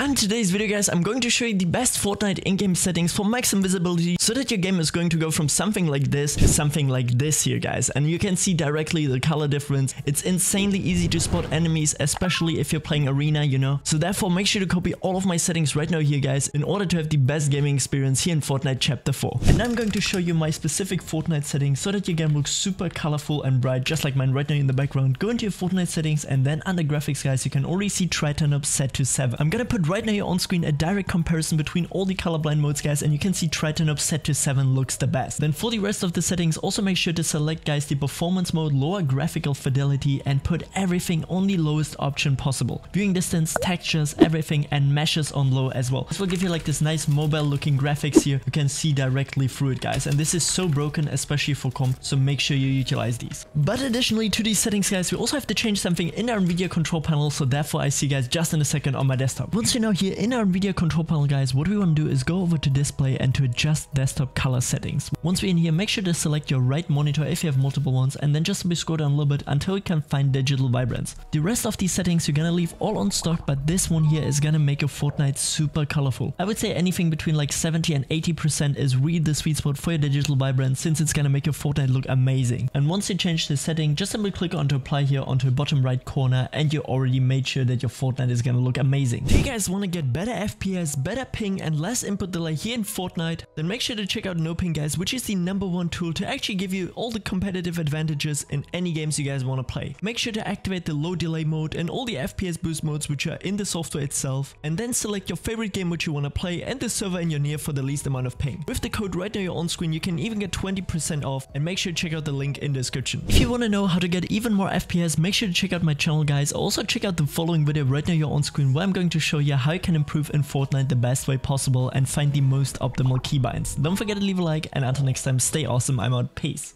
And today's video guys, I'm going to show you the best Fortnite in-game settings for maximum visibility so that your game is going to go from something like this to something like this here guys. And you can see directly the color difference. It's insanely easy to spot enemies, especially if you're playing arena, you know. So therefore make sure to copy all of my settings right now here guys in order to have the best gaming experience here in Fortnite chapter 4. And I'm going to show you my specific Fortnite settings so that your game looks super colorful and bright just like mine right now in the background. Go into your Fortnite settings and then under graphics guys you can already see Tritanope set to 7. I'm gonna put right now you're on screen a direct comparison between all the colorblind modes guys and you can see Tritanope set to 7 looks the best. Then for the rest of the settings also make sure to select guys the performance mode, lower graphical fidelity and put everything on the lowest option possible. Viewing distance, textures, everything and meshes on low as well. This will give you like this nice mobile looking graphics here. You can see directly through it guys and this is so broken especially for comp so make sure you utilize these. But additionally to these settings guys we also have to change something in our video control panel so therefore I see you guys just in a second on my desktop. Once you're now here in our video control panel guys, what we want to do is go over to display and to adjust desktop color settings. Once we're in here, make sure to select your right monitor if you have multiple ones and then just scroll down a little bit until you can find digital vibrance. The rest of these settings you're gonna leave all on stock but this one here is gonna make your Fortnite super colorful. I would say anything between like 70 and 80% is really the sweet spot for your digital vibrance since it's gonna make your Fortnite look amazing. And once you change the setting, just simply click on to apply here onto the bottom right corner and you already made sure that your Fortnite is gonna look amazing. You guys want to get better FPS, better ping and less input delay here in Fortnite? Then make sure to check out NoPing guys which is the number one tool to actually give you all the competitive advantages in any games you guys want to play. Make sure to activate the low delay mode and all the FPS boost modes which are in the software itself and then select your favorite game which you want to play and the server in your near for the least amount of ping. With the code right now you're on screen you can even get 20% off and make sure to check out the link in the description. If you want to know how to get even more FPS make sure to check out my channel guys. Also check out the following video right now you're on screen where I'm going to show you how you can improve in Fortnite the best way possible and find the most optimal keybinds. Don't forget to leave a like and until next time stay awesome I'm out peace.